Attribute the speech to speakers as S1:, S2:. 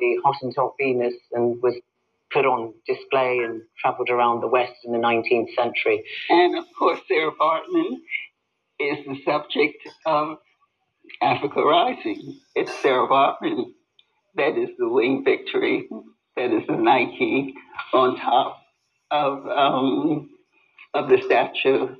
S1: the Hottentot Venus and was put on display and travelled around the West in the 19th century.
S2: And of course, Sarah Bartman is the subject of Africa Rising. It's Sarah Bartman. that is the wing victory, that is the Nike on top of um, of the statue